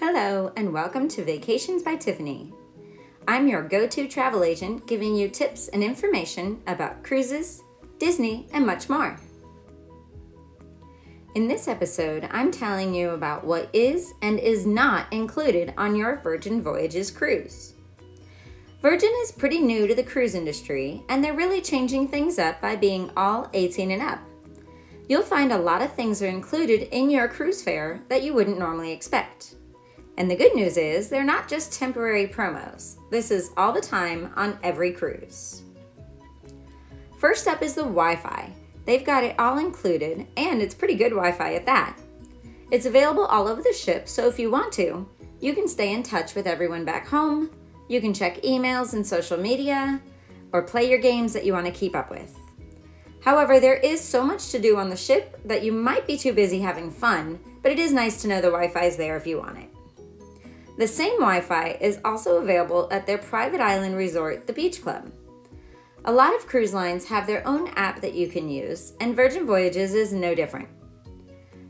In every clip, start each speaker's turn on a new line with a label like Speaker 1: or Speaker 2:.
Speaker 1: Hello, and welcome to Vacations by Tiffany. I'm your go to travel agent giving you tips and information about cruises, Disney, and much more. In this episode, I'm telling you about what is and is not included on your Virgin Voyages cruise. Virgin is pretty new to the cruise industry, and they're really changing things up by being all 18 and up. You'll find a lot of things are included in your cruise fare that you wouldn't normally expect. And the good news is, they're not just temporary promos. This is all the time on every cruise. First up is the Wi Fi. They've got it all included, and it's pretty good Wi Fi at that. It's available all over the ship, so if you want to, you can stay in touch with everyone back home, you can check emails and social media, or play your games that you want to keep up with. However, there is so much to do on the ship that you might be too busy having fun, but it is nice to know the Wi Fi is there if you want it. The same Wi Fi is also available at their private island resort, the Beach Club. A lot of cruise lines have their own app that you can use, and Virgin Voyages is no different.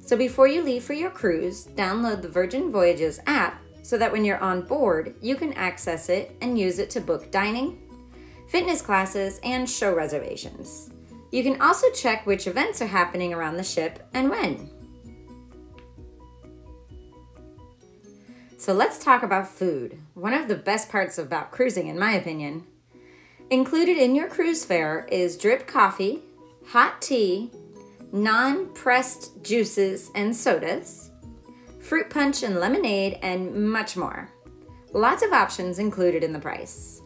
Speaker 1: So before you leave for your cruise, download the Virgin Voyages app so that when you're on board, you can access it and use it to book dining, fitness classes, and show reservations. You can also check which events are happening around the ship and when. So let's talk about food, one of the best parts about cruising, in my opinion. Included in your cruise fare is drip coffee, hot tea, non pressed juices and sodas, fruit punch and lemonade, and much more. Lots of options included in the price.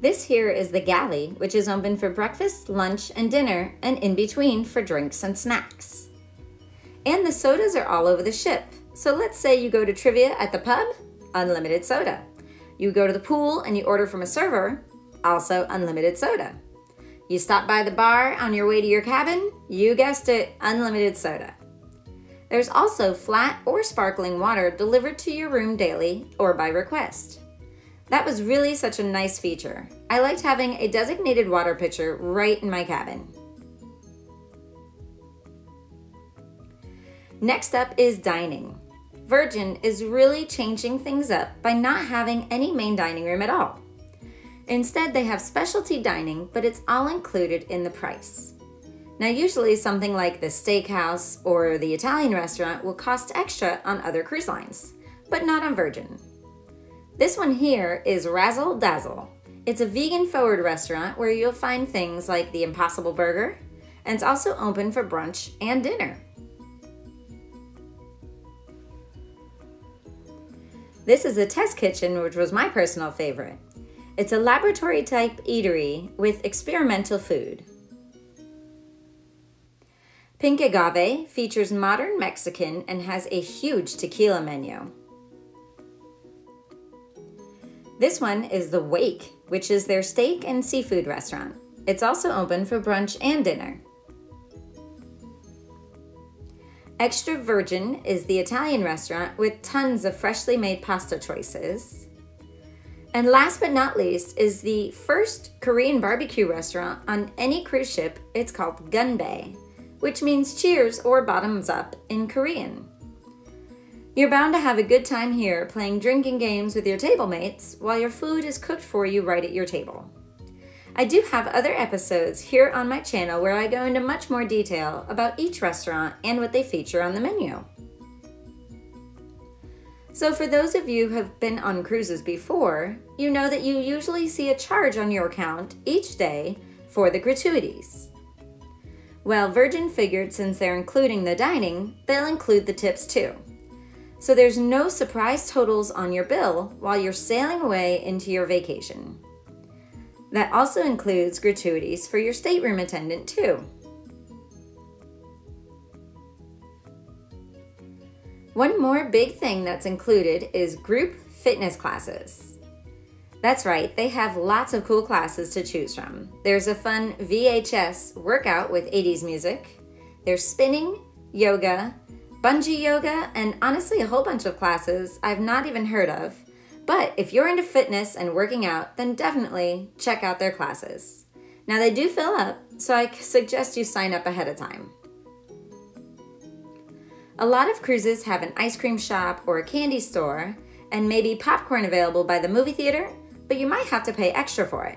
Speaker 1: This here is the galley, which is open for breakfast, lunch, and dinner, and in between for drinks and snacks. And the sodas are all over the ship. So let's say you go to trivia at the pub, unlimited soda. You go to the pool and you order from a server, also unlimited soda. You stop by the bar on your way to your cabin, you guessed it, unlimited soda. There's also flat or sparkling water delivered to your room daily or by request. That was really such a nice feature. I liked having a designated water pitcher right in my cabin. Next up is dining. Virgin is really changing things up by not having any main dining room at all. Instead, they have specialty dining, but it's all included in the price. Now, usually something like the steakhouse or the Italian restaurant will cost extra on other cruise lines, but not on Virgin. This one here is Razzle Dazzle. It's a vegan forward restaurant where you'll find things like the Impossible Burger, and it's also open for brunch and dinner. This is a test kitchen, which was my personal favorite. It's a laboratory type eatery with experimental food. Pink Agave features modern Mexican and has a huge tequila menu. This one is The Wake, which is their steak and seafood restaurant. It's also open for brunch and dinner. Extra Virgin is the Italian restaurant with tons of freshly made pasta choices. And last but not least is the first Korean barbecue restaurant on any cruise ship. It's called Gunbae, which means cheers or bottoms up in Korean. You're bound to have a good time here playing drinking games with your table mates while your food is cooked for you right at your table. I do have other episodes here on my channel where I go into much more detail about each restaurant and what they feature on the menu. So for those of you who have been on cruises before, you know that you usually see a charge on your account each day for the gratuities. Well, Virgin figured since they're including the dining, they'll include the tips too. So there's no surprise totals on your bill while you're sailing away into your vacation. That also includes gratuities for your stateroom attendant, too. One more big thing that's included is group fitness classes. That's right, they have lots of cool classes to choose from. There's a fun VHS workout with 80s music, there's spinning, yoga, bungee yoga, and honestly, a whole bunch of classes I've not even heard of but if you're into fitness and working out, then definitely check out their classes. Now, they do fill up, so I suggest you sign up ahead of time. A lot of cruises have an ice cream shop or a candy store, and maybe popcorn available by the movie theater, but you might have to pay extra for it.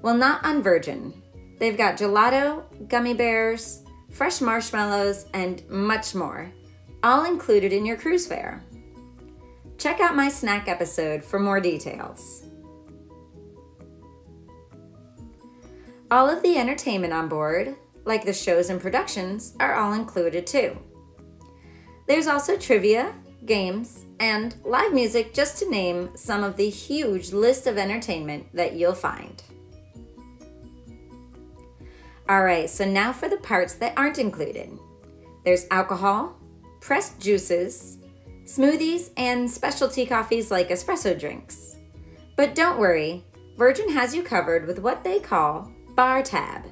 Speaker 1: Well, not on Virgin. They've got gelato, gummy bears, fresh marshmallows, and much more, all included in your cruise fare. Check out my snack episode for more details. All of the entertainment on board, like the shows and productions, are all included too. There's also trivia, games, and live music, just to name some of the huge list of entertainment that you'll find. All right, so now for the parts that aren't included there's alcohol, pressed juices, smoothies, and specialty coffees like espresso drinks. But don't worry, Virgin has you covered with what they call Bar Tab.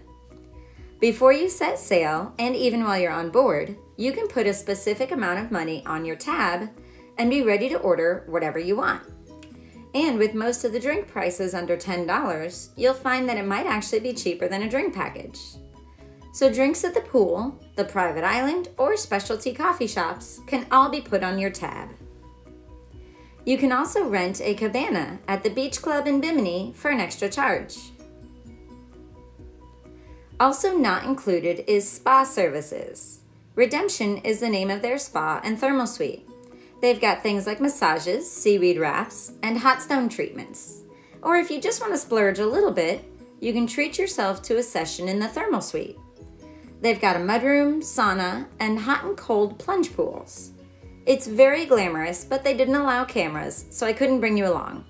Speaker 1: Before you set sail, and even while you're on board, you can put a specific amount of money on your tab and be ready to order whatever you want. And with most of the drink prices under $10, you'll find that it might actually be cheaper than a drink package. So, drinks at the pool, the private island, or specialty coffee shops can all be put on your tab. You can also rent a cabana at the beach club in Bimini for an extra charge. Also, not included is spa services. Redemption is the name of their spa and thermal suite. They've got things like massages, seaweed wraps, and hot stone treatments. Or if you just want to splurge a little bit, you can treat yourself to a session in the thermal suite. They've got a mudroom, sauna, and hot and cold plunge pools. It's very glamorous, but they didn't allow cameras, so I couldn't bring you along.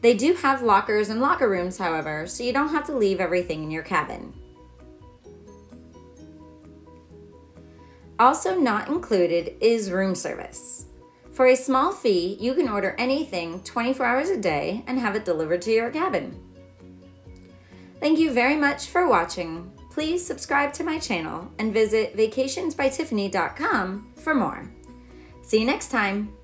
Speaker 1: They do have lockers and locker rooms, however, so you don't have to leave everything in your cabin. Also, not included is room service. For a small fee, you can order anything 24 hours a day and have it delivered to your cabin. Thank you very much for watching. Please subscribe to my channel and visit vacationsbytiffany.com for more. See you next time.